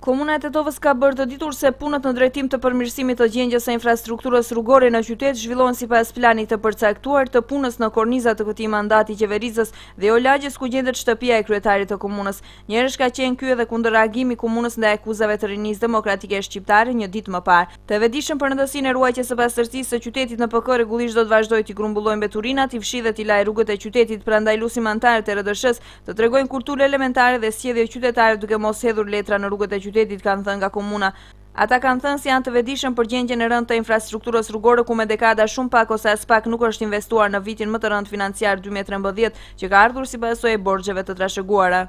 Komuna e Tetovës ka bërë të ditur se punët në drejtim të përmirësimit të gjendjes së infrastrukturës rrugore në qytet zhvillohen sipas planit të përcaktuar të punës në korniza të këtij mandati qeverisës dhe jo lagjes ku gjendet shtëpia e kryetarit të komunës. Njëherësh ka qenë ky edhe kundërreagimi i komunës ndaj akuzave të Rinisë Demokratike Shqiptare një ditë më parë. Të vetëdijshëm për rëndësinë e ruajtjes së pastërtisë së qytetit NPK rregullisht do të vazhdojë t'i grumbullojë mbeturinat, t'i fshijë dhe t'i lajë rrugët e qytetit, prandaj lusim anëtarët e RDSH-së të tregojnë kulturë elementare dhe sjellje qytetare duke mos hedhur letra në rrugët e qytetit, kanë thënë nga komuna. Ata kanë thënë se janë të vetëdijshëm për gjendjen e rëndë të infrastrukturës rrugore ku me dekada shumë pak ose aspak nuk është investuar në vitin më të rëndë financiar dy mijë e trembëdhjetë që ka ardhur si pasojë e borxheve të trashëguara.